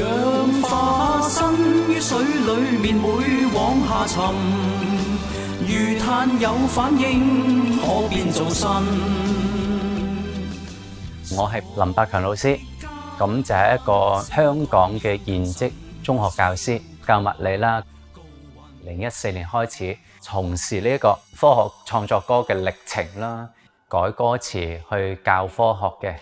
讓化身於水裏面會往下沉，如碳有反應，可變做砷。我係林百強老師，咁就係一個香港嘅現職中學教師，教物理啦。零一四年開始從事呢一個科學創作歌嘅歷程啦，改歌詞去教科學嘅。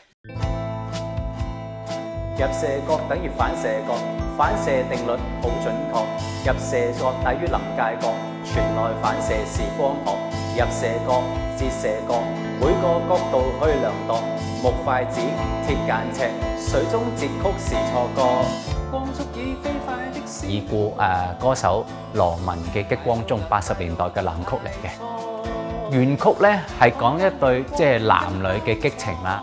入射角等於反射角，反射定律好準確。入射角大於臨界角，全內反射是光學。入射角、折射角，每個角度去量度。木筷子、鐵間尺，水中折曲是錯覺。光速已飛快的閃已故誒、歌手羅文嘅《激光中》八十年代嘅藍曲嚟嘅。原曲咧係講一對即係男女嘅激情啦，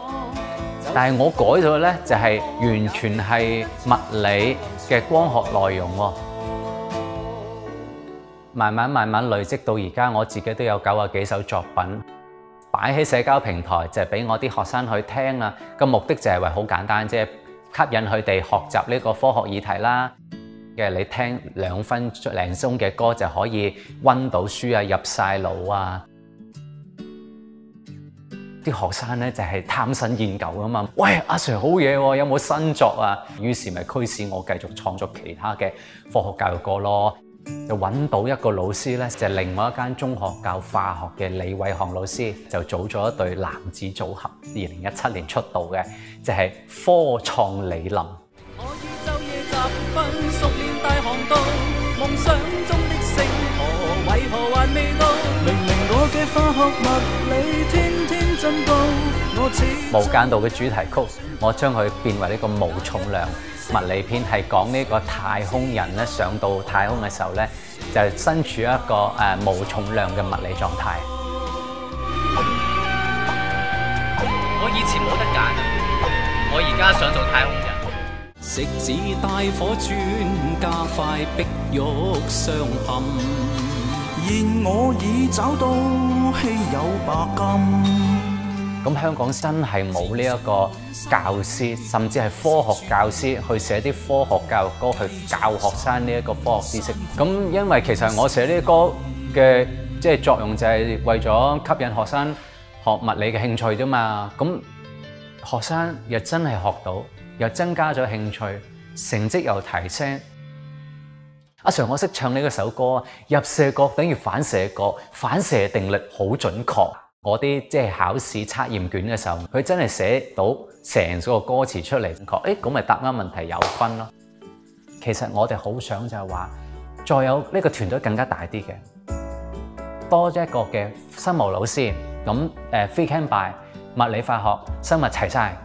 但係我改咗咧就係、完全係物理嘅光學內容喎。慢慢慢慢累積到而家，我自己都有九啊幾首作品擺喺社交平台，就係、俾我啲學生去聽啊。個目的就係為好簡單，即係吸引佢哋學習呢個科學議題啦。嘅你聽兩分零鐘嘅歌就可以温到書啊，入晒腦啊！啲學生咧就係、貪新厭舊啊嘛，喂阿 Sir 好嘢喎，有冇新作啊？於是咪驅使我繼續創作其他嘅科學教育歌咯。就揾到一個老師咧，就係另外一間中學教化學嘅李偉航老師，就組咗一對男子組合，二零一七年出道嘅，就係、科創李林。我已晝夜集訓，熟練大航道，夢想中的星河為何還未到？明明我嘅化學物理，無間道嘅主題曲，我將佢變為呢個無重量物理片，係講呢個太空人咧上到太空嘅時候咧，就身處一個誒、呃、無重量嘅物理狀態。我以前冇得揀啊！我而家想做太空人。食指大火轉，加快碧玉相陷。現我已找到稀有白金。咁香港真係冇呢一個教師，甚至係科學教師去寫啲科學教育歌去教學生呢一個科學知識。咁因為其實我寫呢啲歌嘅即係作用就係為咗吸引學生學物理嘅興趣啫嘛。咁學生又真係學到，又增加咗興趣，成績又提升。阿 Sir，我識唱呢個首歌！入射角等於反射角，反射定律好準確。我啲即係考試測驗卷嘅時候，佢真係寫到成個歌詞出嚟，確誒咁咪答啱問題有分咯。其實我哋好想就係話，再有呢個團隊更加大啲嘅，多一個嘅生物老師，咁誒 free can by 物理、化學、生物齊晒。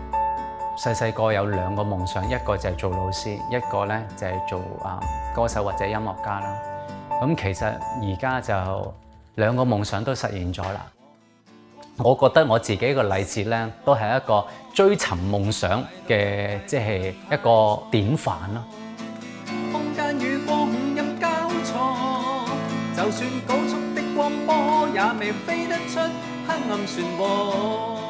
細細個有兩個夢想，一個就係做老師，一個咧就係做啊歌手或者音樂家啦。咁其實而家就兩個夢想都實現咗啦。我覺得我自己個例子咧，都係一個追尋夢想嘅，即係一個典範咯。空間與光陰交錯，就算高速的光波，也未飛得出黑暗漩渦。